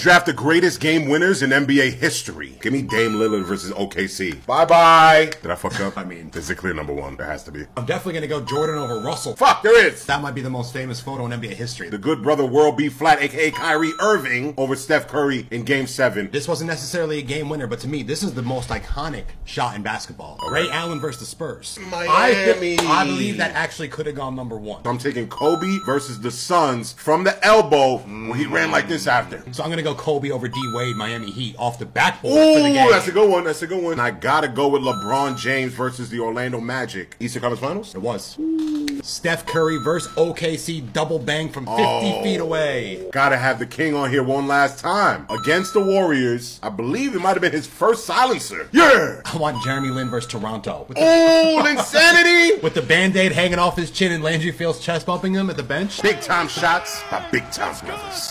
Draft the greatest game winners in NBA history. Give me Dame Lillard versus OKC. Bye bye. Did I fuck up? I mean, it's a clear number one. There has to be. I'm definitely gonna go Jordan over Russell. Fuck, there is. That might be the most famous photo in NBA history. The good brother World B Flat, aka Kyrie Irving, over Steph Curry in Game 7. This wasn't necessarily a game winner, but to me, this is the most iconic shot in basketball. Ray Allen versus the Spurs. Miami. I, I believe that actually could have gone number one. I'm taking Kobe versus the Suns from the elbow when he ran like this after. So I'm gonna go Kobe over D Wade, Miami Heat, off the backboard Ooh, for the game. that's a good one. That's a good one. I gotta go with LeBron James versus the Orlando Magic. Eastern Conference Finals? It was. Steph Curry versus OKC double bang from 50 Oh. feet away. Gotta have the king on here one last time. Against the Warriors. I believe it might have been his first silencer. Yeah! I want Jeremy Lin versus Toronto. With the, Ooh, insanity! with the band-aid hanging off his chin and Landry Fields chest bumping him at the bench. Big time shots by big time brothers.